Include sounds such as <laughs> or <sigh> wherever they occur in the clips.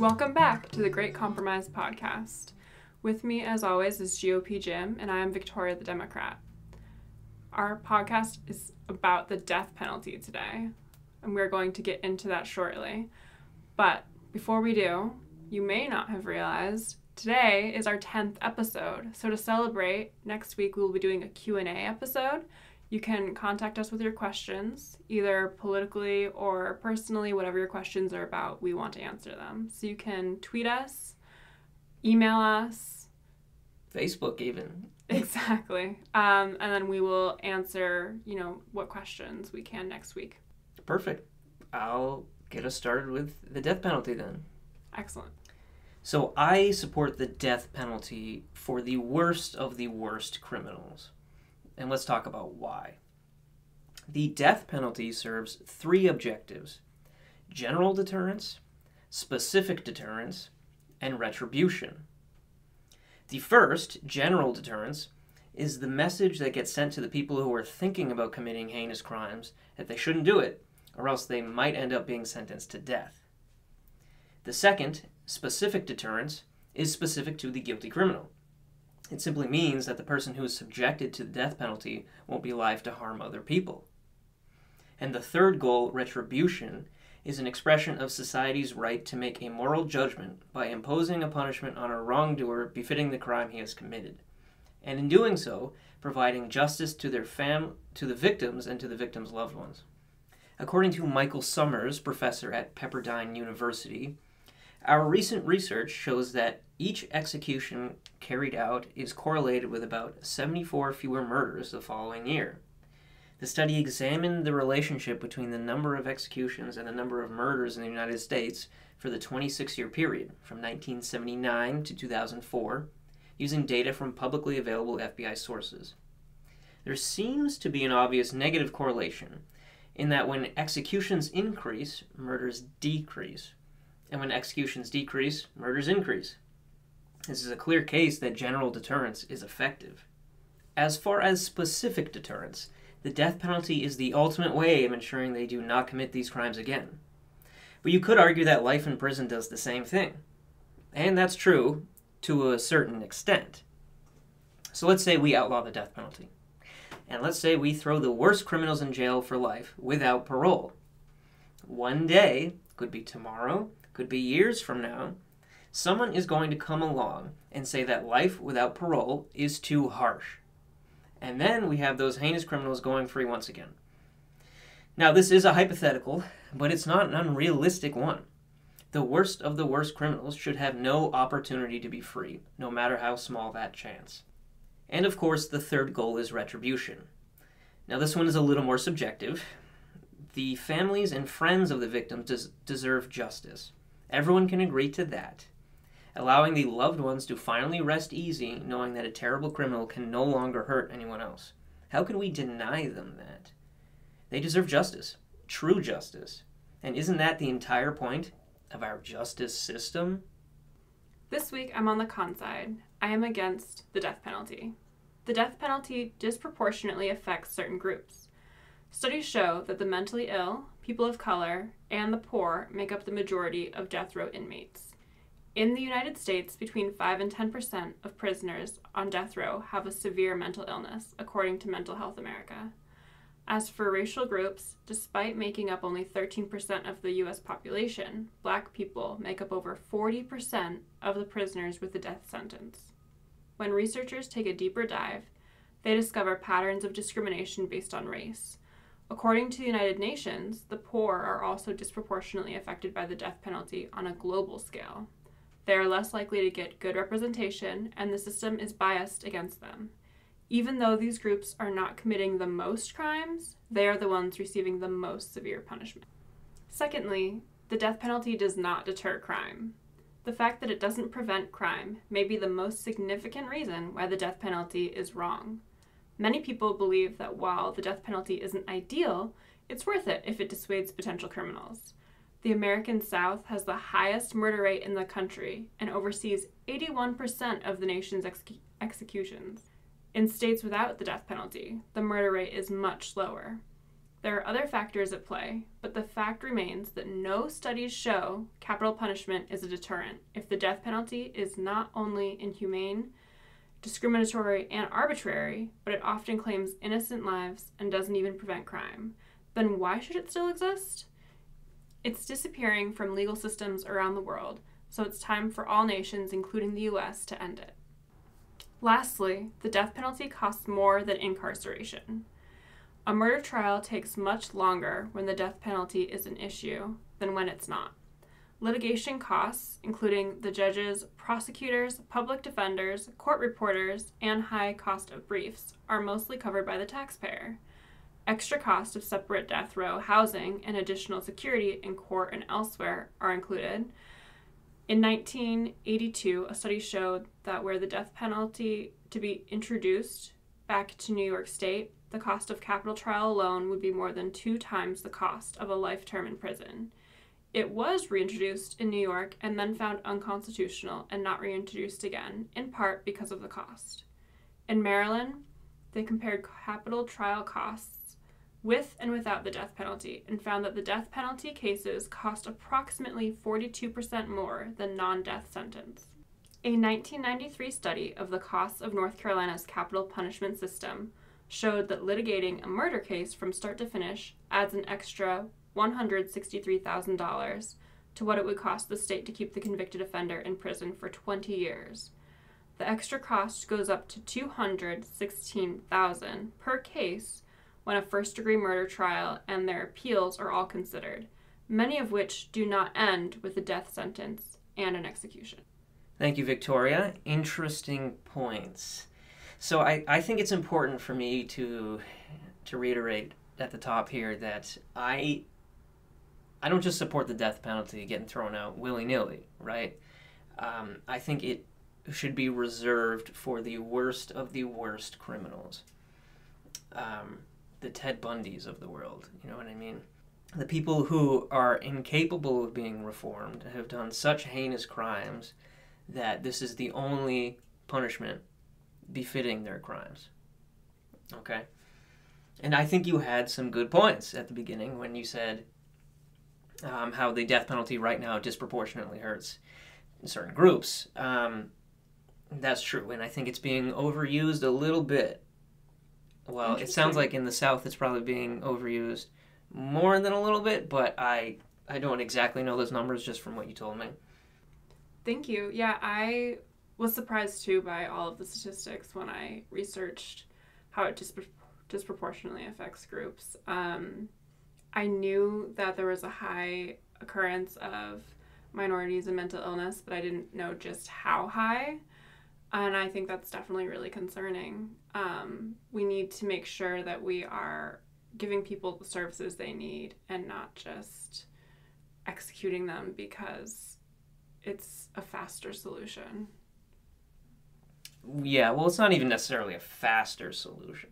Welcome back to the Great Compromise podcast. With me, as always, is GOP Jim, and I am Victoria the Democrat. Our podcast is about the death penalty today, and we're going to get into that shortly. But before we do, you may not have realized today is our 10th episode. So to celebrate, next week we will be doing a Q&A episode you can contact us with your questions, either politically or personally, whatever your questions are about, we want to answer them. So you can tweet us, email us, Facebook, even. <laughs> <laughs> Exactly. Um, and then we will answer, you know, what questions we can next week. Perfect. I'll get us started with the death penalty then. Excellent. So I support the death penalty for the worst of the worst criminals and let's talk about why. The death penalty serves three objectives general deterrence, specific deterrence, and retribution. The first, general deterrence, is the message that gets sent to the people who are thinking about committing heinous crimes that they shouldn't do it, or else they might end up being sentenced to death. The second, specific deterrence, is specific to the guilty criminal. It simply means that the person who is subjected to the death penalty won't be alive to harm other people. And the third goal, retribution, is an expression of society's right to make a moral judgment by imposing a punishment on a wrongdoer befitting the crime he has committed. And in doing so, providing justice to their fam to the victims and to the victims' loved ones. According to Michael Summers, professor at Pepperdine University, our recent research shows that each execution carried out is correlated with about 74 fewer murders the following year. The study examined the relationship between the number of executions and the number of murders in the United States for the 26 year period from 1979 to 2004 using data from publicly available FBI sources. There seems to be an obvious negative correlation in that when executions increase, murders decrease and when executions decrease, murders increase. This is a clear case that general deterrence is effective. As far as specific deterrence, the death penalty is the ultimate way of ensuring they do not commit these crimes again. But you could argue that life in prison does the same thing. And that's true to a certain extent. So let's say we outlaw the death penalty. And let's say we throw the worst criminals in jail for life without parole. One day, could be tomorrow, could be years from now, someone is going to come along and say that life without parole is too harsh. And then we have those heinous criminals going free once again. Now, this is a hypothetical, but it's not an unrealistic one. The worst of the worst criminals should have no opportunity to be free, no matter how small that chance. And of course, the third goal is retribution. Now, this one is a little more subjective. The families and friends of the victims des- deserve justice. Everyone can agree to that. Allowing the loved ones to finally rest easy knowing that a terrible criminal can no longer hurt anyone else. How can we deny them that? They deserve justice, true justice. And isn't that the entire point of our justice system? This week I'm on the con side. I am against the death penalty. The death penalty disproportionately affects certain groups. Studies show that the mentally ill, people of color, and the poor make up the majority of death row inmates. In the United States, between 5 and 10% of prisoners on death row have a severe mental illness, according to Mental Health America. As for racial groups, despite making up only 13% of the US population, black people make up over 40% of the prisoners with the death sentence. When researchers take a deeper dive, they discover patterns of discrimination based on race. According to the United Nations, the poor are also disproportionately affected by the death penalty on a global scale. They are less likely to get good representation, and the system is biased against them. Even though these groups are not committing the most crimes, they are the ones receiving the most severe punishment. Secondly, the death penalty does not deter crime. The fact that it doesn't prevent crime may be the most significant reason why the death penalty is wrong. Many people believe that while the death penalty isn't ideal, it's worth it if it dissuades potential criminals. The American South has the highest murder rate in the country and oversees 81% of the nation's ex- executions. In states without the death penalty, the murder rate is much lower. There are other factors at play, but the fact remains that no studies show capital punishment is a deterrent if the death penalty is not only inhumane, discriminatory, and arbitrary, but it often claims innocent lives and doesn't even prevent crime. Then why should it still exist? It's disappearing from legal systems around the world, so it's time for all nations, including the US, to end it. Lastly, the death penalty costs more than incarceration. A murder trial takes much longer when the death penalty is an issue than when it's not. Litigation costs, including the judges, prosecutors, public defenders, court reporters, and high cost of briefs, are mostly covered by the taxpayer. Extra cost of separate death row housing and additional security in court and elsewhere are included. In 1982, a study showed that where the death penalty to be introduced back to New York State, the cost of capital trial alone would be more than two times the cost of a life term in prison. It was reintroduced in New York and then found unconstitutional and not reintroduced again, in part because of the cost. In Maryland, they compared capital trial costs with and without the death penalty and found that the death penalty cases cost approximately 42% more than non death sentence. A 1993 study of the costs of North Carolina's capital punishment system showed that litigating a murder case from start to finish adds an extra $163,000 to what it would cost the state to keep the convicted offender in prison for 20 years. The extra cost goes up to 216,000 per case when a first-degree murder trial and their appeals are all considered, many of which do not end with a death sentence and an execution. Thank you, Victoria. Interesting points. So I, I think it's important for me to to reiterate at the top here that I I don't just support the death penalty getting thrown out willy nilly, right? Um, I think it should be reserved for the worst of the worst criminals, um, the Ted Bundys of the world. You know what I mean? The people who are incapable of being reformed have done such heinous crimes that this is the only punishment befitting their crimes. Okay? And I think you had some good points at the beginning when you said um, how the death penalty right now disproportionately hurts certain groups. Um, that's true, and I think it's being overused a little bit. Well, it sounds like in the South it's probably being overused more than a little bit, but I I don't exactly know those numbers just from what you told me. Thank you. Yeah, I was surprised too by all of the statistics when I researched how it dispro- disproportionately affects groups. Um, I knew that there was a high occurrence of minorities and mental illness, but I didn't know just how high. And I think that's definitely really concerning. Um, we need to make sure that we are giving people the services they need and not just executing them because it's a faster solution. Yeah, well, it's not even necessarily a faster solution.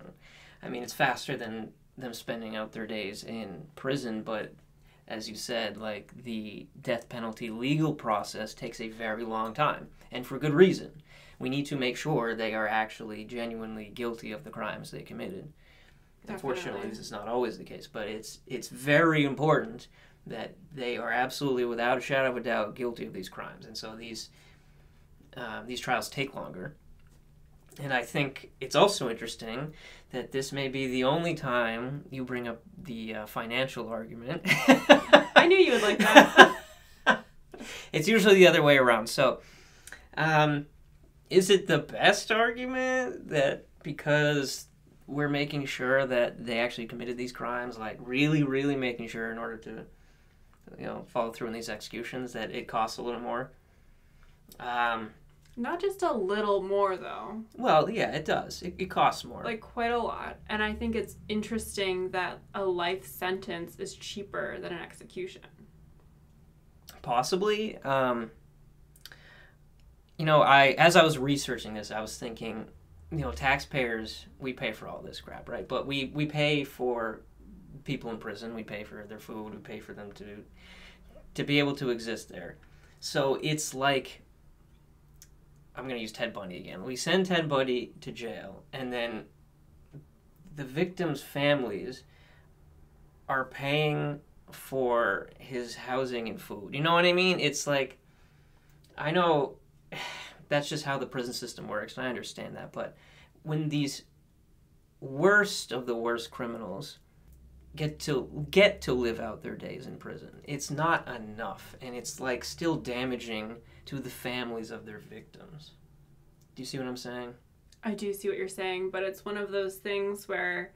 I mean, it's faster than them spending out their days in prison, but as you said, like the death penalty legal process takes a very long time, and for good reason. We need to make sure they are actually genuinely guilty of the crimes they committed. Definitely. Unfortunately, this is not always the case, but it's it's very important that they are absolutely, without a shadow of a doubt, guilty of these crimes, and so these uh, these trials take longer and I think it's also interesting that this may be the only time you bring up the uh, financial argument. I knew you would like that. <laughs> it's usually the other way around. So, um, is it the best argument that because we're making sure that they actually committed these crimes, like really, really making sure in order to, you know, follow through in these executions, that it costs a little more? Um, not just a little more, though. Well, yeah, it does. It, it costs more. Like, quite a lot. And I think it's interesting that a life sentence is cheaper than an execution. Possibly. Um, you know, I as I was researching this, I was thinking, you know, taxpayers, we pay for all this crap, right? But we, we pay for people in prison, we pay for their food, we pay for them to to be able to exist there. So it's like I'm going to use Ted Bundy again. We send Ted Bundy to jail, and then the victims' families are paying for his housing and food. You know what I mean? It's like, I know <sighs> that's just how the prison system works, and I understand that. But when these worst of the worst criminals get to get to live out their days in prison, it's not enough, and it's like still damaging to the families of their victims. Do you see what I'm saying? I do see what you're saying, but it's one of those things where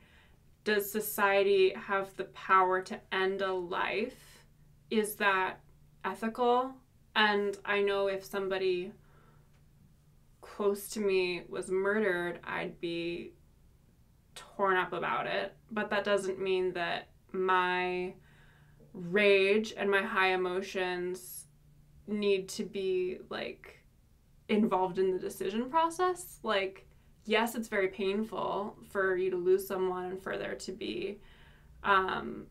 does society have the power to end a life? Is that ethical? And I know if somebody close to me was murdered, I'd be torn up about it. But that doesn't mean that my rage and my high emotions need to be like involved in the decision process. Like, yes, it's very painful for you to lose someone and for there to be um,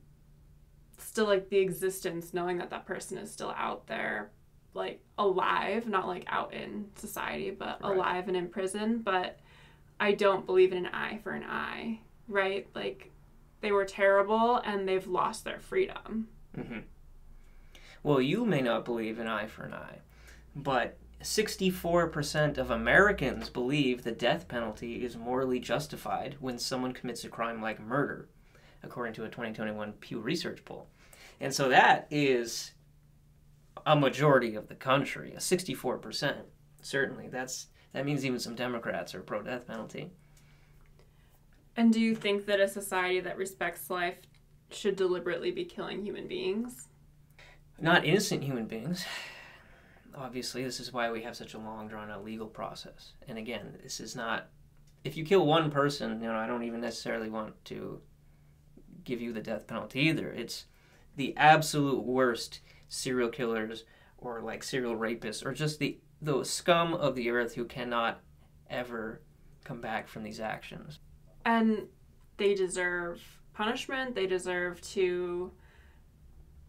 still like the existence, knowing that that person is still out there, like alive, not like out in society, but right. alive and in prison. But I don't believe in an eye for an eye, right? Like they were terrible and they've lost their freedom. Mm-hmm. Well, you may not believe an eye for an eye, but 64% of Americans believe the death penalty is morally justified when someone commits a crime like murder, according to a 2021 Pew Research poll. And so that is a majority of the country, a 64%. Certainly, that's that means even some Democrats are pro death penalty. And do you think that a society that respects life should deliberately be killing human beings? Not innocent human beings. Obviously this is why we have such a long drawn out legal process. And again this is not if you kill one person you know i don't even necessarily want to give you the death penalty either. It's the absolute worst serial killers or like serial rapists or just the the scum of the earth who cannot ever come back from these actions. And they deserve punishment. They deserve to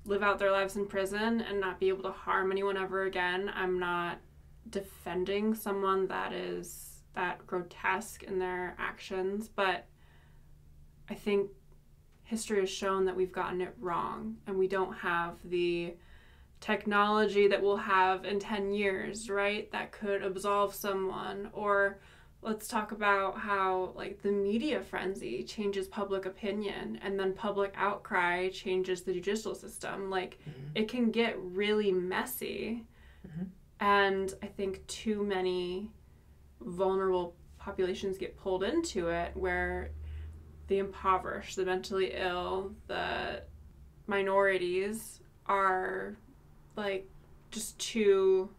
live out their lives in prison and not be able to harm anyone ever again. I'm not defending someone that is that grotesque in their actions, but I think history has shown that we've gotten it wrong and we don't have the technology that we'll have in 10 years, right? That could absolve someone or let's talk about how like the media frenzy changes public opinion and then public outcry changes the judicial system like mm-hmm. it can get really messy mm-hmm. and i think too many vulnerable populations get pulled into it where the impoverished the mentally ill the minorities are like just too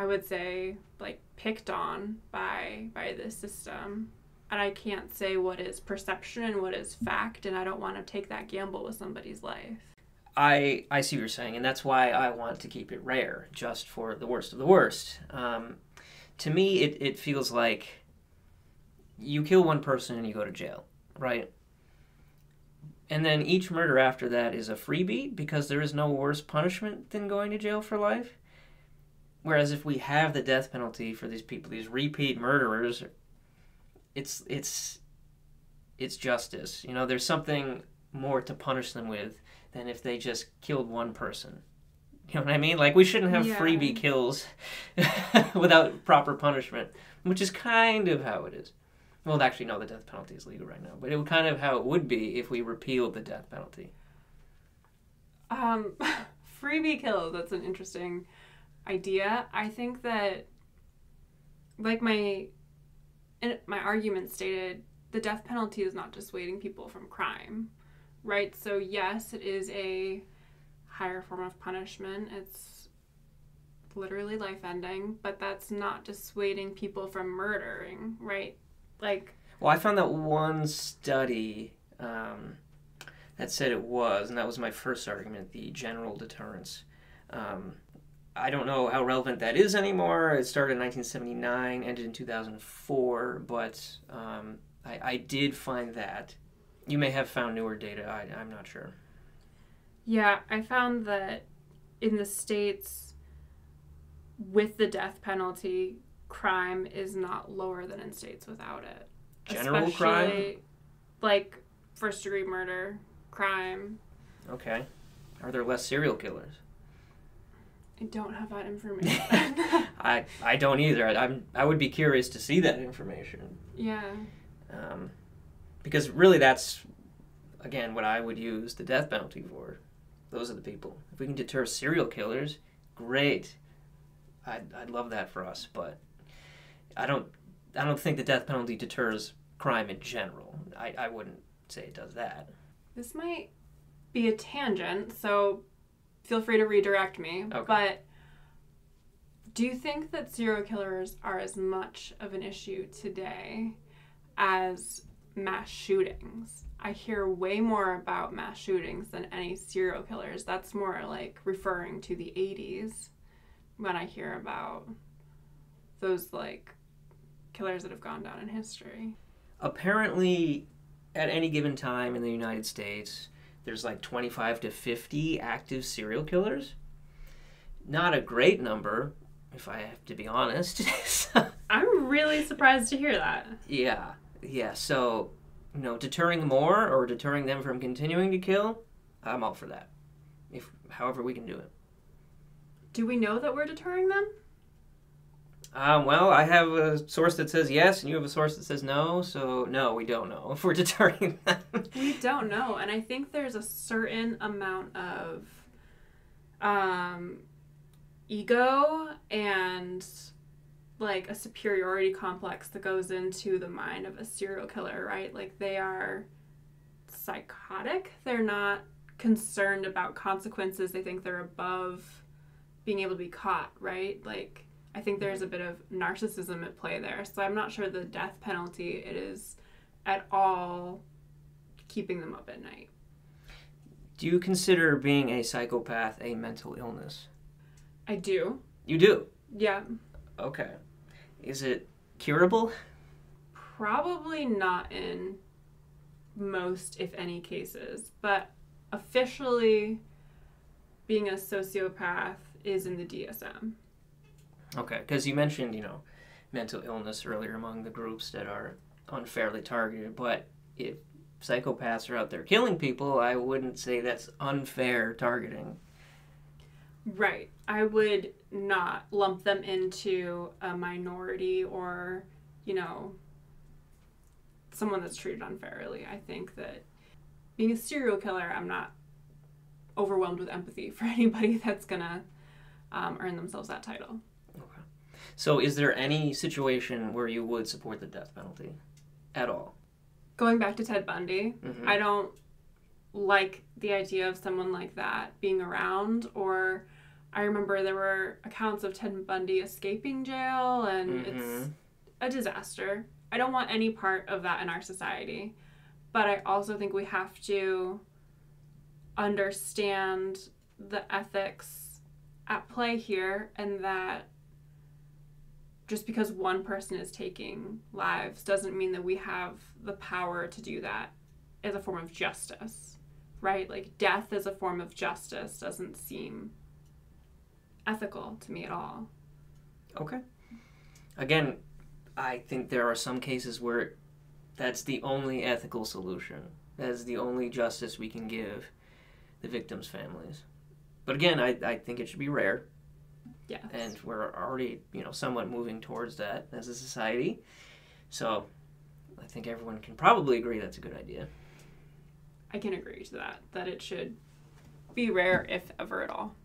i would say like picked on by by the system and I can't say what is perception and what is fact and I don't want to take that gamble with somebody's life. I I see what you're saying and that's why I want to keep it rare just for the worst of the worst. Um, to me it, it feels like you kill one person and you go to jail, right? And then each murder after that is a freebie because there is no worse punishment than going to jail for life. Whereas if we have the death penalty for these people, these repeat murderers, it's it's it's justice. You know, there's something more to punish them with than if they just killed one person. You know what I mean? Like we shouldn't have yeah. freebie kills <laughs> without proper punishment, which is kind of how it is. Well, actually, no, the death penalty is legal right now, but it would kind of how it would be if we repealed the death penalty. Um, <laughs> freebie kills. That's an interesting idea. I think that, like my, my argument stated, the death penalty is not dissuading people from crime, right? So yes, it is a higher form of punishment. It's literally life ending, but that's not dissuading people from murdering, right? Like. Well, I found that one study um, that said it was, and that was my first argument the general deterrence. Um, I don't know how relevant that is anymore. It started in 1979, ended in 2004, but um, I, I, did find that. You may have found newer data, I, I'm not sure. Yeah, I found that in the States, with the death penalty, crime is not lower than in states without it. General Especially, crime? Like first degree murder, crime, Okay. Are there less serial killers? I don't have that <laughs> information. <laughs> I I don't either. I, I'm I would be curious to see that information. yeah. Um, because really, that's again what I would use the death penalty for. Those are the people. If we can deter serial killers, great. I'd, I'd love that for us, but I don't I don't think the death penalty deters crime in general. I, I wouldn't say it does that. This might be a tangent, so feel free to redirect me. Okay. But do you think that serial killers are as much of an issue today as mass shootings? I hear way more about mass shootings than any serial killers. That's more like referring to the 80s when I hear about those like killers that have gone down in history. Apparently, at any given time in the United States, there's like 25 to 50 active serial killers. Not a great number, if I have to be honest. <laughs> I'm really surprised to hear that. yeah, yeah. So, you know, deterring more or deterring them from continuing to kill, I'm all for that. If however we can do it. Do we know that we're deterring them? Um, well, I have a source that says yes, and you have a source that says no. So no, we don't know if we're deterring <laughs> them. We don't know, and I think there's a certain amount of um, ego and like a superiority complex that goes into the mind of a serial killer, right? Like they are psychotic. They're not concerned about consequences. They think they're above being able to be caught, right? Like I think there's a bit of narcissism at play there. So I'm not sure the death penalty it is at all keeping them up at night. Do you consider being a psychopath a mental illness? I do. You do. Yeah. Okay. Is it curable? Probably not in most, if any, cases, but officially being a sociopath is in the DSM. Okay, because you mentioned, you know, mental illness earlier among the groups that are unfairly targeted, but if psychopaths are out there killing people, I wouldn't say that's unfair targeting. Right. I would not lump them into a minority or, you know, someone that's treated unfairly. I think that being a serial killer, I'm not overwhelmed with empathy <laughs> for anybody that's going to um, earn themselves that title. So, is there any situation where you would support the death penalty at all? Going back to Ted Bundy, Mhm. I don't like the idea of someone like that being around or I remember there were accounts of Ted Bundy escaping jail and it's Mhm. a disaster. I don't want any part of that in our society. But I also think we have to understand the ethics at play here and that just because one person is taking lives doesn't mean that we have the power to do that as a form of justice, right? Like death as a form of justice doesn't seem ethical to me at all. Okay. Again, I think there are some cases where that's the only ethical solution. That is the only justice we can give the victims' families. But again, I, I think it should be rare, Yes. and we're already, you know, somewhat moving towards that as a society. So I think everyone can probably agree that's a good idea. I can agree to that, that it should be rare if ever at all.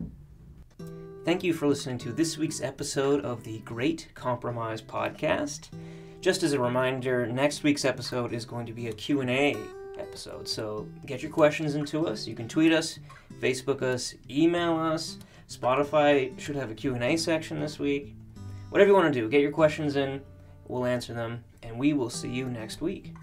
Thank you for listening to this week's episode of the Great Compromise podcast. Just as a reminder, next week's episode is going to be a Q&A episode. So get your questions into us. You can tweet us, Facebook us, email us. Spotify should have a Q&A section this week. Whatever you want to do, get your questions in. We'll answer them and we will see you next week.